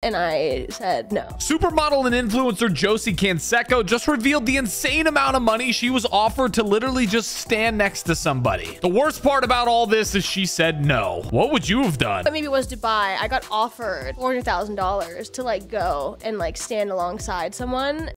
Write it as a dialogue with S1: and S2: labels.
S1: And I said no.
S2: Supermodel and influencer Josie Canseco just revealed the insane amount of money she was offered to literally just stand next to somebody. The worst part about all this is she said no. What would you have done?
S1: But maybe it was Dubai. I got offered $400,000 to like go and like stand alongside someone.